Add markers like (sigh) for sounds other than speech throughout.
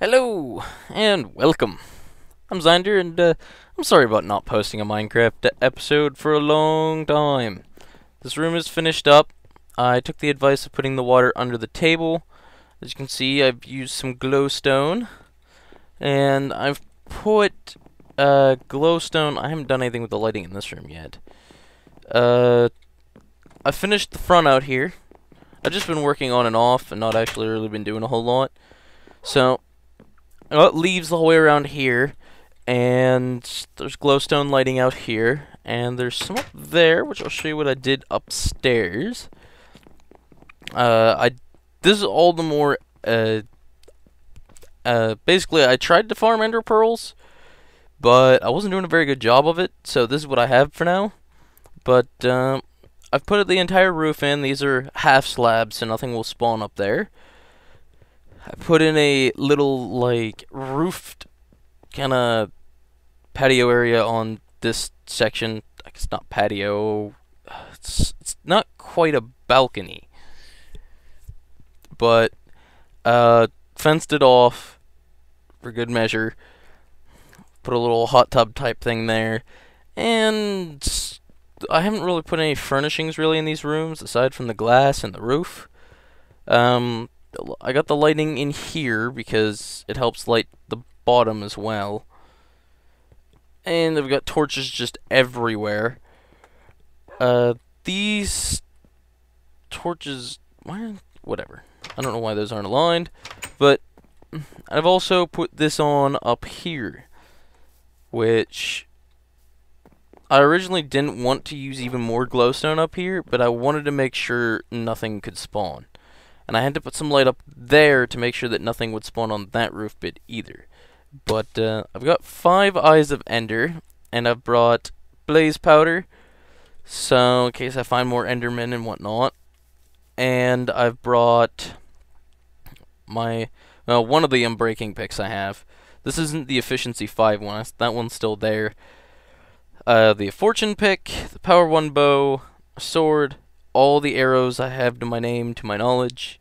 Hello and welcome. I'm Zeinder, and uh, I'm sorry about not posting a Minecraft episode for a long time. This room is finished up. I took the advice of putting the water under the table. As you can see, I've used some glowstone, and I've put uh, glowstone. I haven't done anything with the lighting in this room yet. Uh, I finished the front out here. I've just been working on and off, and not actually really been doing a whole lot. So well, it leaves the whole way around here, and there's glowstone lighting out here, and there's some up there, which I'll show you what I did upstairs. Uh, I this is all the more uh, uh, basically I tried to farm ender pearls, but I wasn't doing a very good job of it, so this is what I have for now. But um, I've put the entire roof in. These are half slabs, so nothing will spawn up there. I put in a little like roofed kind of patio area on this section. It's not patio. It's, it's not quite a balcony, but uh, fenced it off for good measure. Put a little hot tub type thing there, and I haven't really put any furnishings really in these rooms aside from the glass and the roof. Um, I got the lighting in here because it helps light the bottom as well. And I've got torches just everywhere. Uh, these torches, why, whatever. I don't know why those aren't aligned, but I've also put this on up here, which I originally didn't want to use even more glowstone up here, but I wanted to make sure nothing could spawn. And I had to put some light up there to make sure that nothing would spawn on that roof bit either. But uh, I've got five Eyes of Ender, and I've brought Blaze Powder, so in case I find more Endermen and whatnot. And I've brought my, well, one of the Unbreaking picks I have. This isn't the Efficiency 5 one, that one's still there. Uh, the Fortune pick, the Power 1 bow, sword, all the arrows I have to my name, to my knowledge.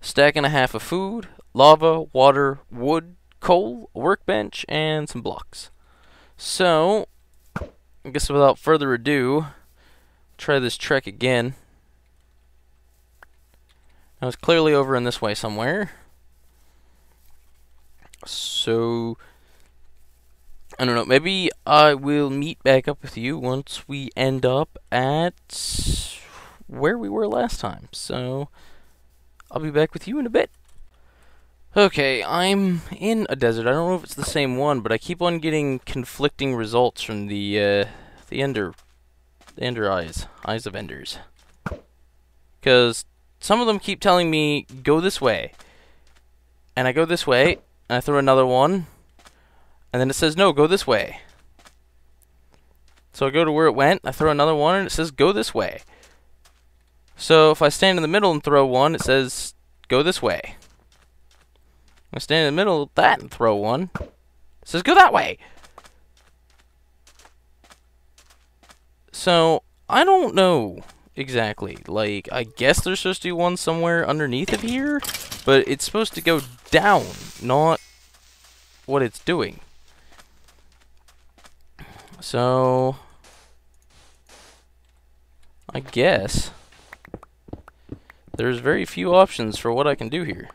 Stack and a half of food, lava, water, wood, coal, workbench, and some blocks. So, I guess without further ado, try this trek again. Now it's clearly over in this way somewhere. So, I don't know, maybe I will meet back up with you once we end up at where we were last time. So, I'll be back with you in a bit. Okay, I'm in a desert. I don't know if it's the same one, but I keep on getting conflicting results from the uh, the Ender, the Ender eyes, eyes of Enders. Because some of them keep telling me go this way, and I go this way, and I throw another one, and then it says no, go this way. So I go to where it went, I throw another one, and it says go this way. So if I stand in the middle and throw one, it says, go this way. I stand in the middle of that and throw one, it says, go that way. So, I don't know exactly. Like, I guess there's supposed to be one somewhere underneath of here, but it's supposed to go down, not what it's doing. So, I guess there's very few options for what I can do here.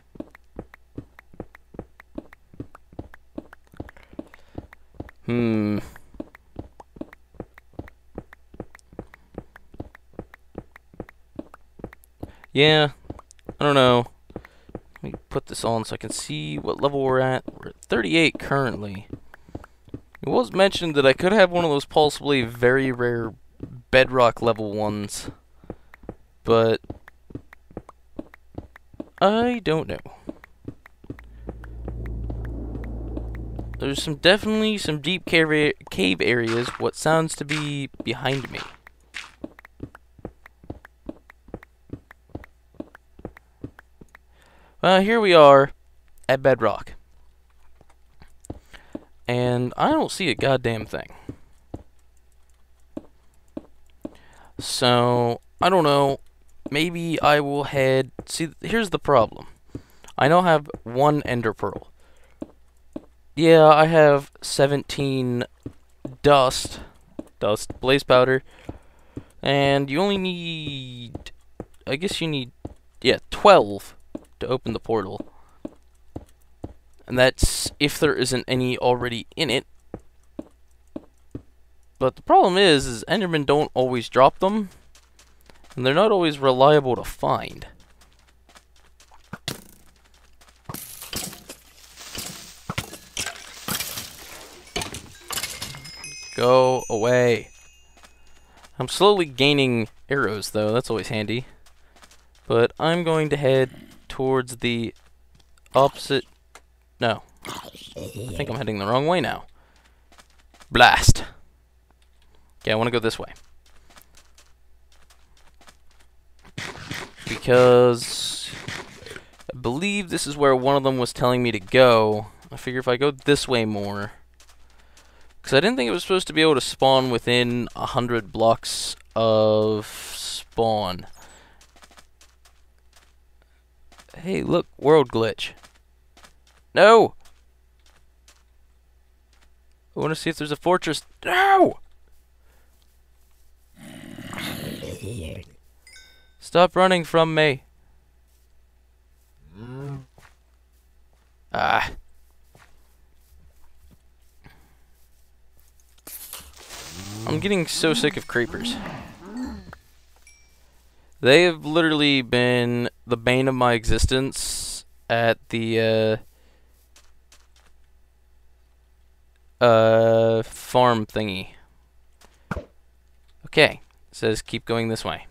Hmm. Yeah, I don't know. Let me put this on so I can see what level we're at. We're at 38 currently. It was mentioned that I could have one of those possibly very rare bedrock level ones. But I don't know. There's some definitely some deep cave, cave areas, what sounds to be behind me. Well, here we are at Bedrock. And I don't see a goddamn thing. So, I don't know maybe I will head... See, here's the problem. I now have one ender pearl. yeah, I have 17 dust, dust, blaze powder, and you only need, I guess you need, yeah, 12 to open the portal. And that's if there isn't any already in it. But the problem is, is Endermen don't always drop them, and they're not always reliable to find. Go away. I'm slowly gaining arrows, though. That's always handy. But I'm going to head towards the opposite... No. I think I'm heading the wrong way now. Blast. Okay, I want to go this way. Because I believe this is where one of them was telling me to go. I figure if I go this way more... Because I didn't think it was supposed to be able to spawn within a hundred blocks of spawn. Hey, look, world glitch. No! I want to see if there's a fortress. No! (laughs) Stop running from me. Ah. I'm getting so sick of creepers. They have literally been the bane of my existence at the uh, uh, farm thingy. Okay, it says keep going this way.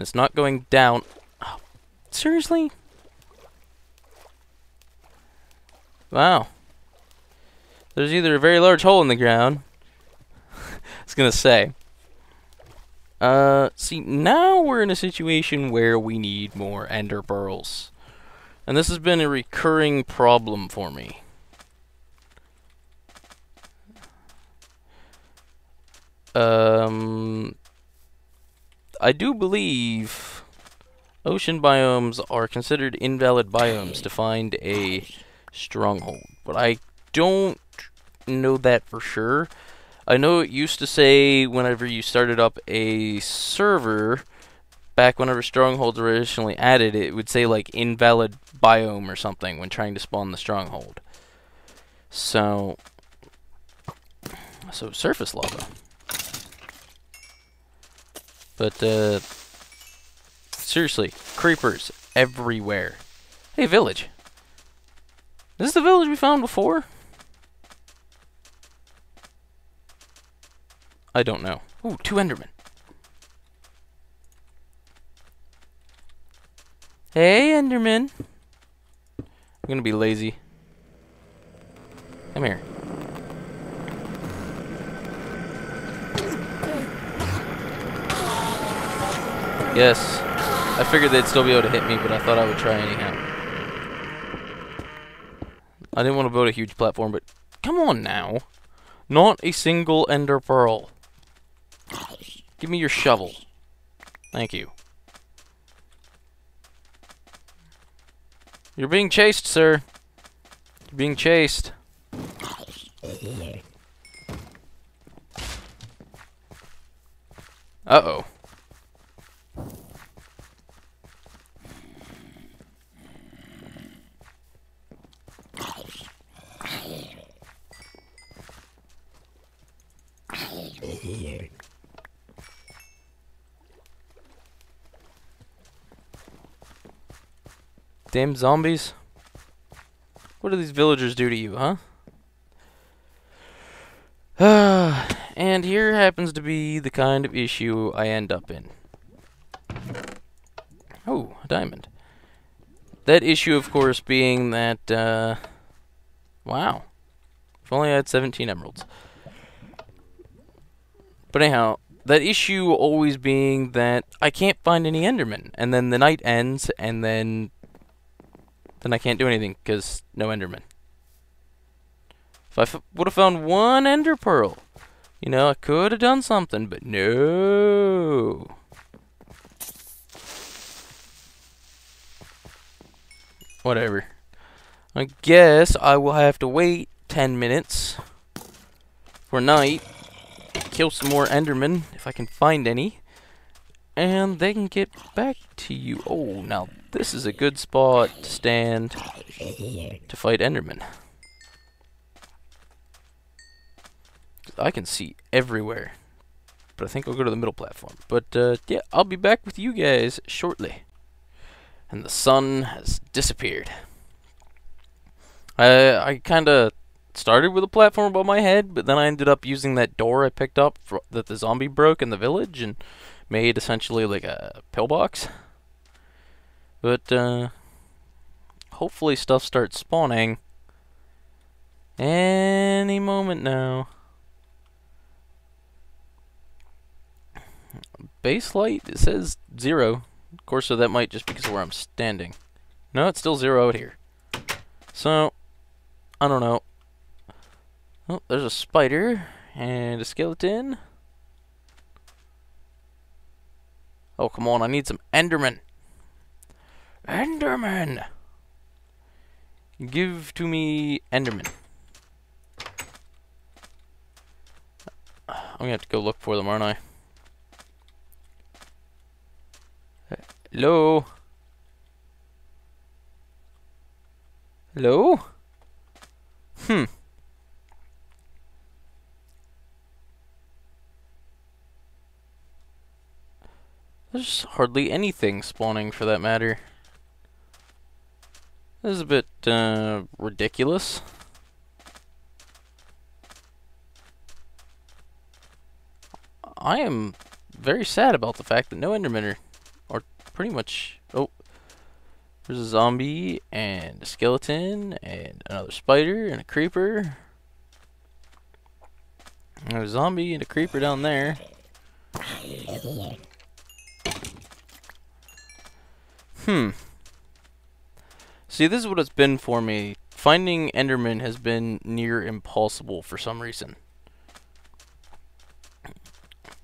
And it's not going down. Oh, seriously? Wow. There's either a very large hole in the ground (laughs) was gonna say. Uh, see, now we're in a situation where we need more ender pearls. And this has been a recurring problem for me. Um, I do believe ocean biomes are considered invalid biomes to find a stronghold, but I don't know that for sure. I know it used to say whenever you started up a server, back whenever Strongholds were originally added it, would say like invalid biome or something when trying to spawn the Stronghold. So, so surface lava. But, uh, seriously, creepers everywhere. Hey, village. This Is the village we found before? I don't know. Ooh, two Endermen. Hey, Enderman. I'm gonna be lazy. Come here. Yes. I figured they'd still be able to hit me, but I thought I would try anyhow. I didn't want to build a huge platform, but come on now. Not a single ender pearl. Give me your shovel. Thank you. You're being chased, sir. You're being chased. Uh-oh. Damn zombies. What do these villagers do to you, huh? (sighs) and here happens to be the kind of issue I end up in. Oh, a diamond. That issue, of course, being that, uh, wow. If only I had 17 emeralds. But anyhow, that issue always being that I can't find any Endermen. And then the night ends, and then then I can't do anything because no Enderman. If I f would have found one Ender Pearl, you know, I could have done something, but no. Whatever. I guess I will have to wait 10 minutes for night, kill some more Endermen, if I can find any, and they can get back to you. Oh, now this is a good spot to stand to fight Endermen. I can see everywhere. But I think I'll go to the middle platform. But, uh, yeah, I'll be back with you guys shortly. And the sun has disappeared. I, I kind of started with a platform above my head, but then I ended up using that door I picked up that the zombie broke in the village and made essentially like a pillbox. But, uh, hopefully stuff starts spawning any moment now. Base light, it says zero. Of course, so that might just be because of where I'm standing. No, it's still zero out here. So, I don't know. Oh, there's a spider and a skeleton. Oh, come on, I need some Enderman. Enderman! Give to me Enderman. I'm gonna have to go look for them, aren't I? Hello? Hello? Hmm. There's hardly anything spawning for that matter. This is a bit, uh, ridiculous. I am very sad about the fact that no Endermen are pretty much... Oh. There's a zombie, and a skeleton, and another spider, and a creeper. And a zombie and a creeper down there. Hmm. See, this is what it's been for me. Finding Enderman has been near impossible for some reason.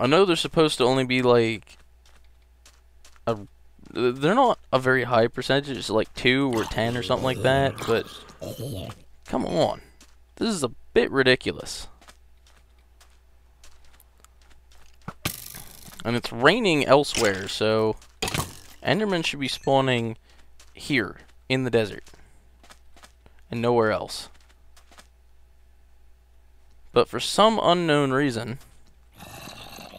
I know they're supposed to only be like a they're not a very high percentage. It's like 2 or 10 or something like that. But, come on. This is a bit ridiculous. And it's raining elsewhere, so Enderman should be spawning here, in the desert. And nowhere else. But for some unknown reason,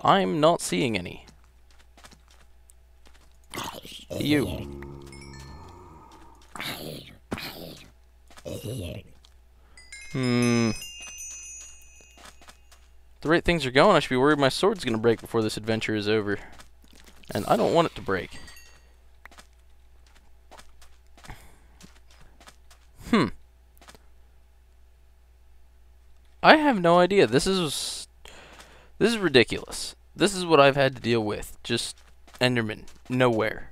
I'm not seeing any. You. Hmm. The rate things are going, I should be worried my sword's gonna break before this adventure is over. And I don't want it to break. Hmm. I have no idea. This is... This is ridiculous. This is what I've had to deal with. Just Enderman. Nowhere.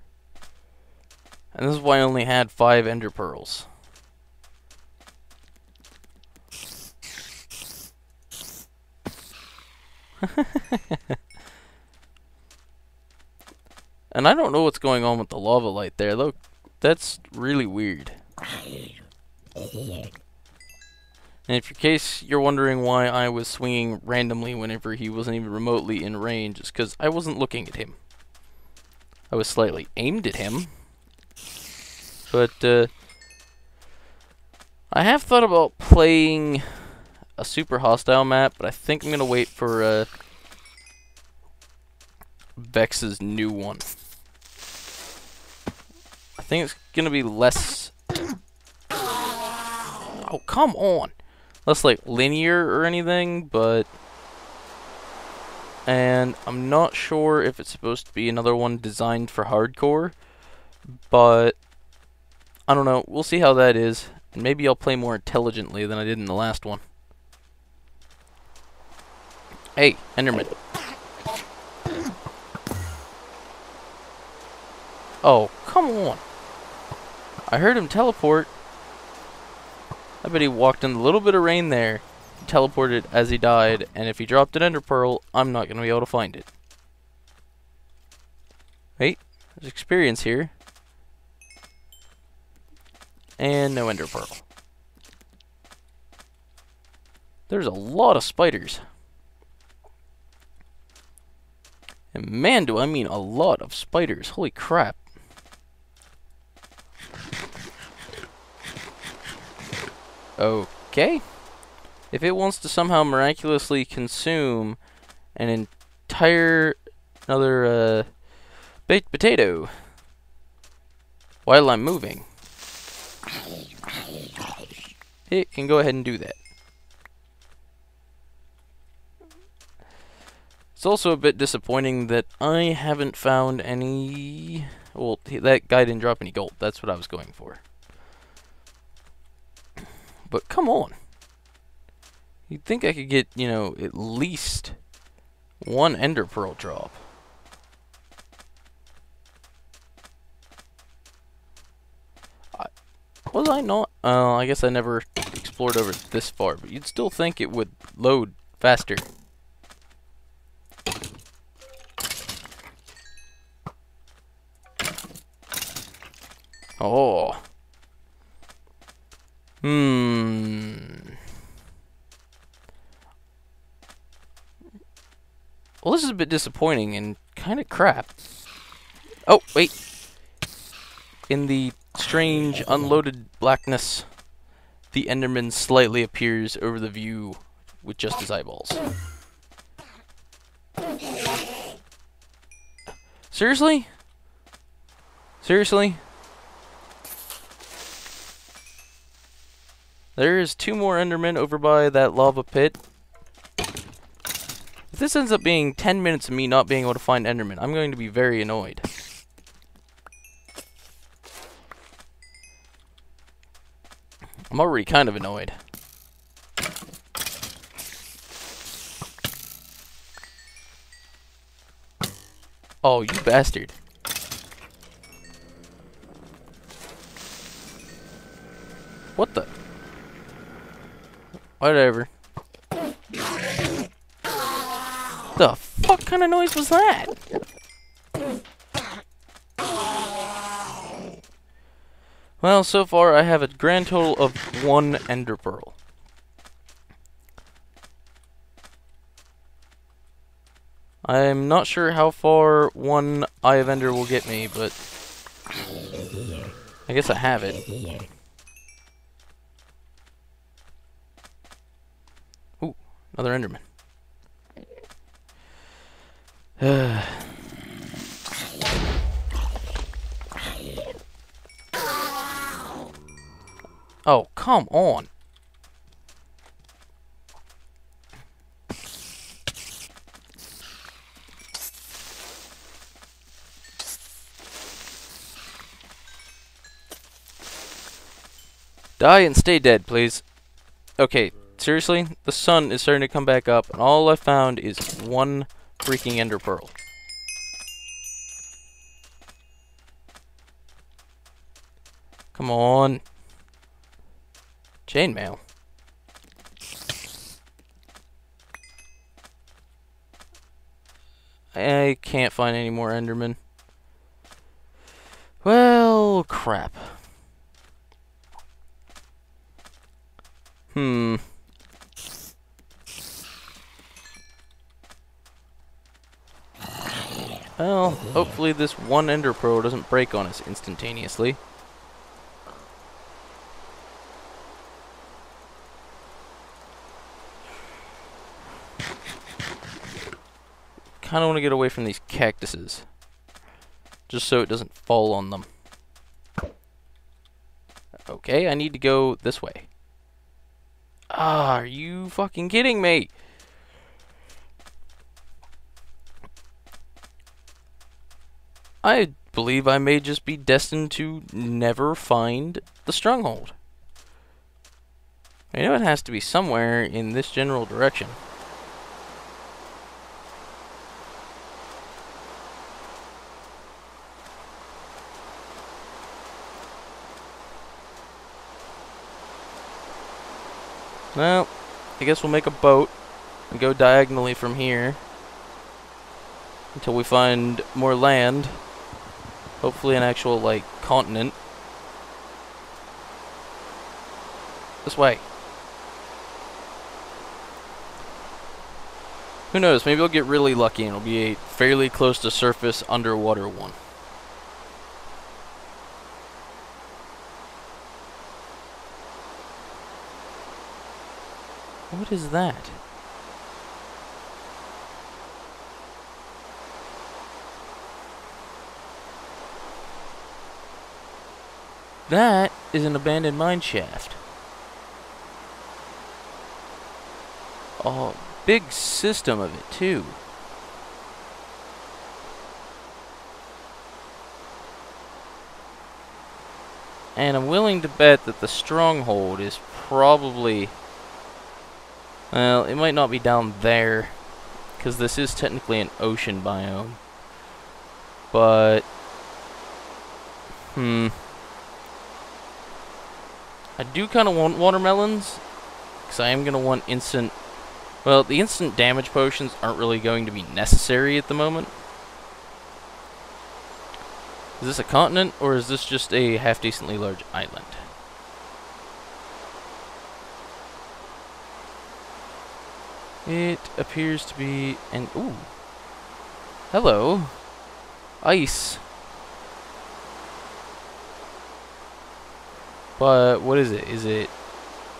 And this is why I only had five ender pearls. (laughs) and I don't know what's going on with the lava light there. Look, that's really weird. And if in case you're wondering why I was swinging randomly whenever he wasn't even remotely in range, it's because I wasn't looking at him. I was slightly aimed at him, but, uh, I have thought about playing a super hostile map, but I think I'm going to wait for, uh, Vechs's new one. I think it's going to be less... Oh, come on! Less, like, linear or anything, but... And I'm not sure if it's supposed to be another one designed for hardcore, but I don't know. We'll see how that is. And maybe I'll play more intelligently than I did in the last one. Hey, Enderman. Oh, come on. I heard him teleport. I bet he walked in a little bit of rain there, teleported as he died, and if he dropped an ender pearl, I'm not going to be able to find it. Wait, there's experience here. And no ender pearl. There's a lot of spiders. And man, do I mean a lot of spiders. Holy crap. Okay. If it wants to somehow miraculously consume an entire another uh, baked potato while I'm moving, it can go ahead and do that. It's also a bit disappointing that I haven't found any... Well, that guy didn't drop any gold. That's what I was going for. But come on. You'd think I could get, you know, at least one ender pearl drop. I, was I not? Uh, I guess I never explored over this far, but you'd still think it would load faster. Oh. Hmm. Well, this is a bit disappointing and kind of crap. Oh, wait. In the strange, unloaded blackness, the Enderman slightly appears over the view with just his eyeballs. Seriously? Seriously? There's two more Endermen over by that lava pit. If this ends up being 10 minutes of me not being able to find Enderman, I'm going to be very annoyed. I'm already kind of annoyed. Oh, you bastard. What the? Whatever. The fuck kind of noise was that? Well, so far I have a grand total of one ender pearl. I'm not sure how far one Eye of Ender will get me, but I guess I have it. Enderman. (sighs) oh, come on. Die and stay dead, please. Okay, seriously, the sun is starting to come back up, and all I found is one freaking ender pearl. Come on. Chainmail. I can't find any more Endermen. Well, crap. Hmm. Well, hopefully this one Ender Pearl doesn't break on us instantaneously. Kind of want to get away from these cactuses. Just so it doesn't fall on them. Okay, I need to go this way. Ah, are you fucking kidding me? I believe I may just be destined to never find the stronghold. I know it has to be somewhere in this general direction. Well, I guess we'll make a boat and go diagonally from here until we find more land. Hopefully an actual, like, continent. This way. Who knows? Maybe I'll get really lucky and it'll be a fairly close to surface underwater one. What is that? That is an abandoned mine shaft. Oh, big system of it, too. And I'm willing to bet that the stronghold is probably... Well, it might not be down there. Because this is technically an ocean biome. But... Hmm. I do kind of want watermelons. Because I am going to want instant... Well, the instant damage potions aren't really going to be necessary at the moment. Is this a continent, or is this just a half-decently large island? It appears to be an... Ooh. Hello. Ice. But what is it? Is it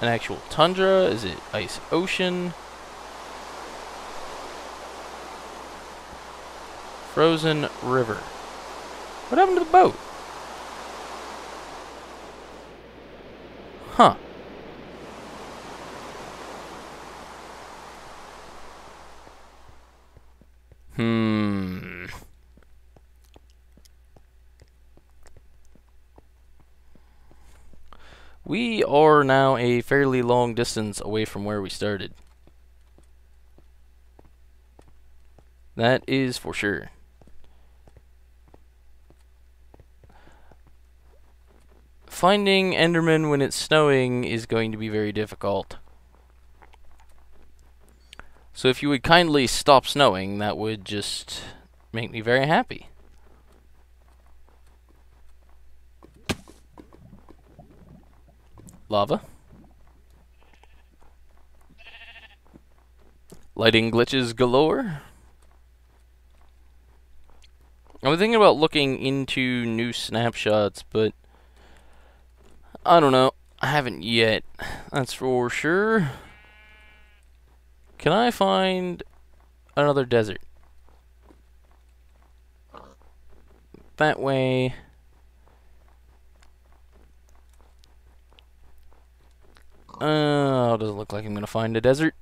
an actual tundra? Is it ice ocean? Frozen river. What happened to the boat? Huh. Hmm. We are now a fairly long distance away from where we started. That is for sure. Finding Enderman when it's snowing is going to be very difficult. So if you would kindly stop snowing, that would just make me very happy. Lava. Lighting glitches galore. I'm thinking about looking into new snapshots, but I don't know. I haven't yet. That's for sure. Can I find another desert? That way... Uh, doesn't look like I'm gonna find a desert.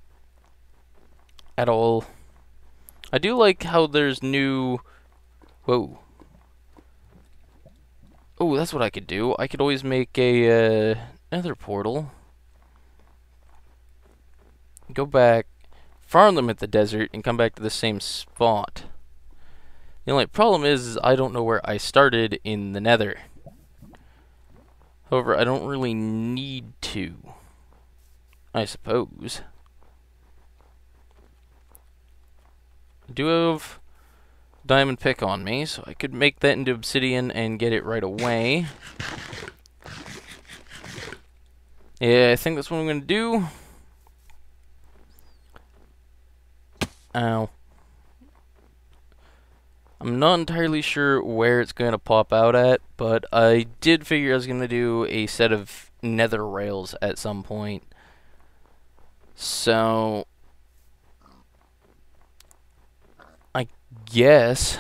At all. I do like how there's new... Whoa. Oh, that's what I could do. I could always make a uh, nether portal. Go back, farm them at the desert, and come back to the same spot. The only problem is, is I don't know where I started in the nether. However, I don't really need to. I suppose. I do have diamond pick on me, so I could make that into obsidian and get it right away. Yeah, I think that's what I'm going to do. Ow. I'm not entirely sure where it's going to pop out at, but I did figure I was going to do a set of nether rails at some point. So, I guess.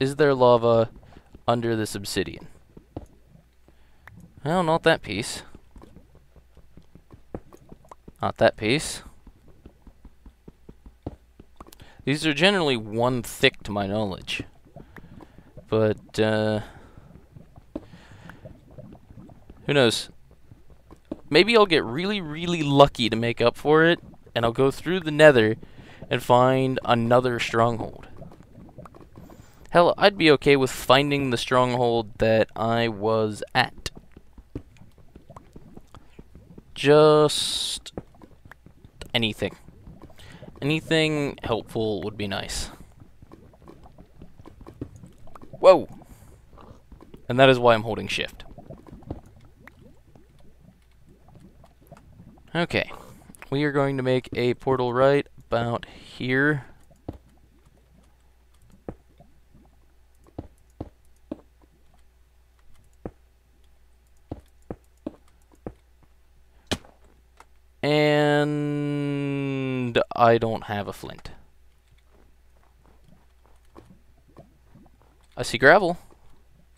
Is there lava under this obsidian? Well, not that piece. Not that piece. These are generally one thick to my knowledge. But, uh... Who knows? Maybe I'll get really, really lucky to make up for it, and I'll go through the nether and find another stronghold. Hell, I'd be okay with finding the stronghold that I was at. Just anything. Anything helpful would be nice. Whoa! And that is why I'm holding shift. Okay. We are going to make a portal right about here. And I don't have a flint. I see gravel.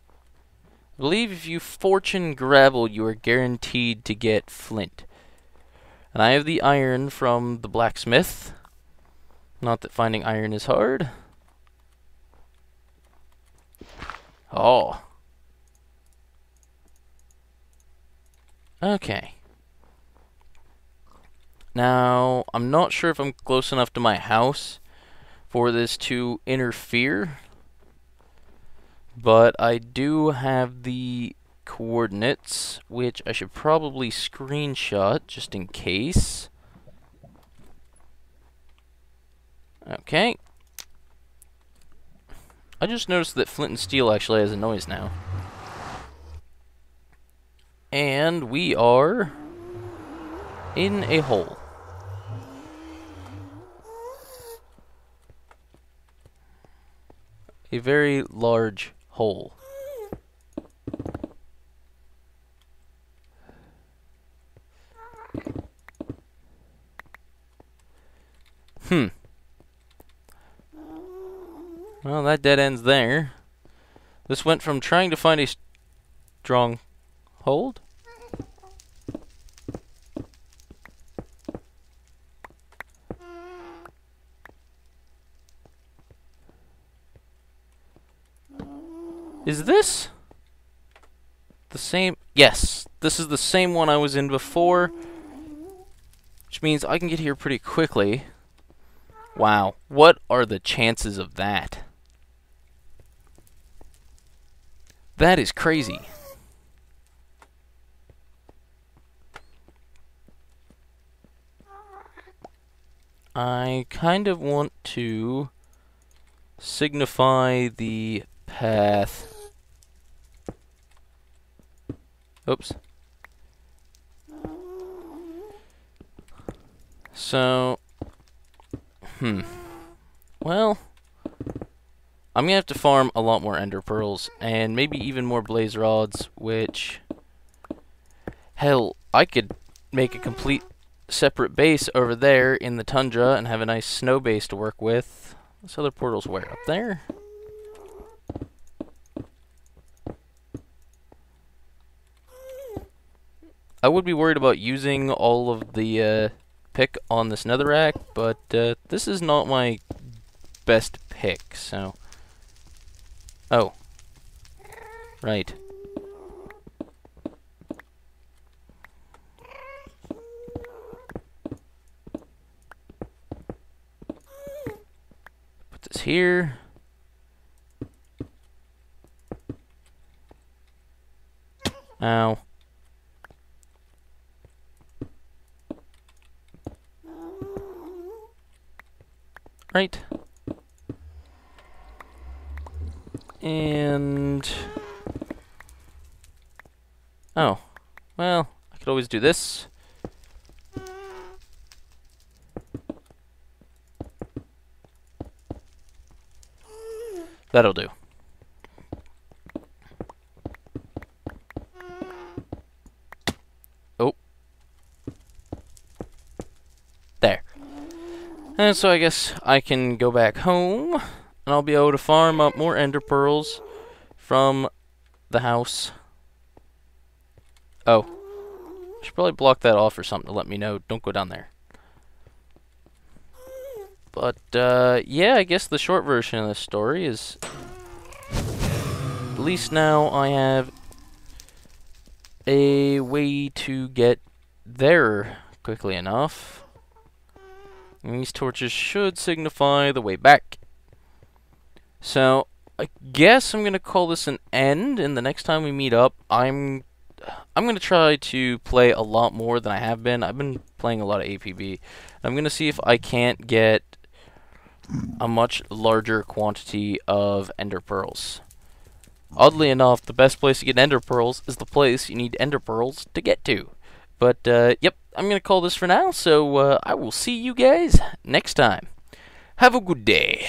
I believe if you fortune gravel, you are guaranteed to get flint. And I have the iron from the blacksmith. Not that finding iron is hard. Oh. Okay. Now, I'm not sure if I'm close enough to my house for this to interfere. But I do have the coordinates, which I should probably screenshot just in case. Okay. I just noticed that flint and steel actually has a noise now. And we are in a hole. A very large hole. Hmm. Well, dead ends there. This went from trying to find a strong hold. Is this the same? Yes, this is the same one I was in before, which means I can get here pretty quickly. Wow, what are the chances of that? That is crazy. I kind of want to signify the path. Oops. So, Hmm. Well, I'm gonna have to farm a lot more ender pearls and maybe even more blaze rods, which hell, I could make a complete separate base over there in the tundra and have a nice snow base to work with. This other portal's where up there. I would be worried about using all of the uh, pick on this netherrack, but uh, this is not my best pick, so... Oh. Right. Put this here. Ow. Right. And... Oh. Well, I could always do this. That'll do. Oh. There. And so I guess I can go back home, and I'll be able to farm up more ender pearls from the house. Oh. Should probably block that off or something to let me know. Don't go down there. But, uh, yeah, I guess the short version of the story is... At least now I have a way to get there quickly enough. And these torches should signify the way back. So, I guess I'm going to call this an end, and the next time we meet up, I'm I'm going to try to play a lot more than I have been. I've been playing a lot of APB. I'm going to see if I can't get a much larger quantity of ender pearls. Oddly enough, the best place to get ender pearls is the place you need ender pearls to get to. But, uh, yep, I'm gonna call this for now. So uh, I will see you guys next time. Have a good day.